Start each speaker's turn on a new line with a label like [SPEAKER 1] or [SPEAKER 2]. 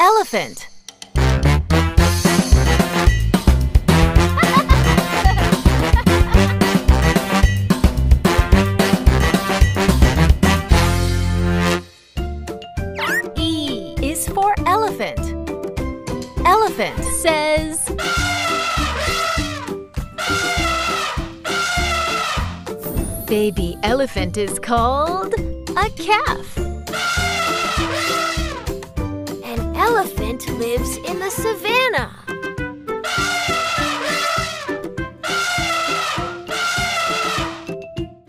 [SPEAKER 1] elephant. E is for elephant. Elephant says. Baby elephant is called a calf.
[SPEAKER 2] Elephant lives in the savannah.